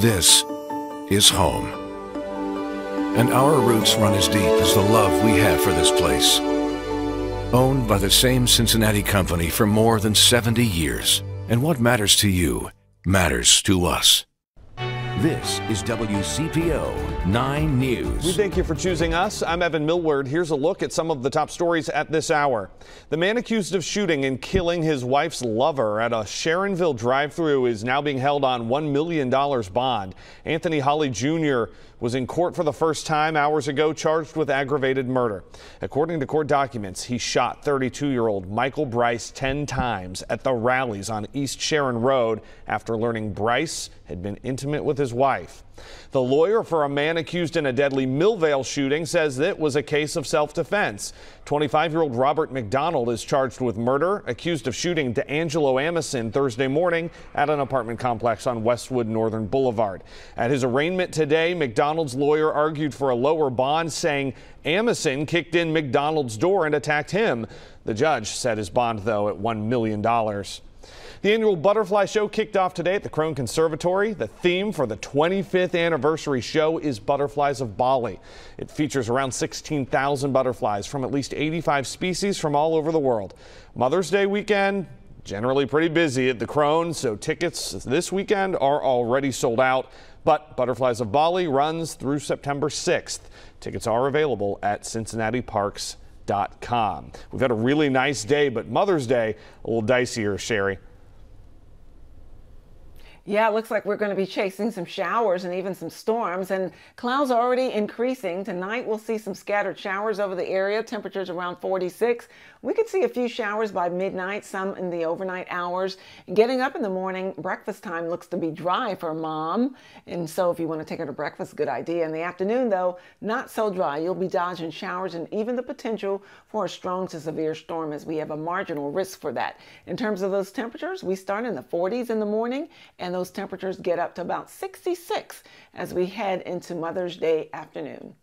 This is home. And our roots run as deep as the love we have for this place. Owned by the same Cincinnati company for more than 70 years. And what matters to you matters to us. This is WCPO 9 News. We thank you for choosing us. I'm Evan Millward. Here's a look at some of the top stories at this hour. The man accused of shooting and killing his wife's lover at a Sharonville drive through is now being held on $1 million bond. Anthony Holly Jr. was in court for the first time hours ago, charged with aggravated murder. According to court documents, he shot 32 year old Michael Bryce 10 times at the Rally's on East Sharon Road after learning Bryce had been intimate with his wife. The lawyer for a man accused in a deadly Millvale shooting says it was a case of self-defense. 25-year-old Robert McDonald is charged with murder, accused of shooting DeAngelo Amison Thursday morning at an apartment complex on Westwood Northern Boulevard. At his arraignment today, McDonald's lawyer argued for a lower bond, saying Amison kicked in McDonald's door and attacked him. The judge set his bond, though, at $1 million. The annual butterfly show kicked off today at the Krohn Conservatory. The theme for the 25th anniversary show is Butterflies of Bali. It features around 16,000 butterflies from at least 85 species from all over the world. Mother's Day weekend, generally pretty busy at the Krohn, so tickets this weekend are already sold out. But Butterflies of Bali runs through September 6th. Tickets are available at cincinnatiparks.com. We've had a really nice day, but Mother's Day a little dicier, Sherry. Yeah, it looks like we're going to be chasing some showers and even some storms, and clouds are already increasing. Tonight, we'll see some scattered showers over the area, temperatures around 46. We could see a few showers by midnight, some in the overnight hours. Getting up in the morning, breakfast time looks to be dry for mom, and so if you want to take her to breakfast, good idea. In the afternoon, though, not so dry. You'll be dodging showers and even the potential for a strong to severe storm as we have a marginal risk for that. In terms of those temperatures, we start in the 40s in the morning, and those temperatures get up to about 66 as we head into Mother's Day afternoon.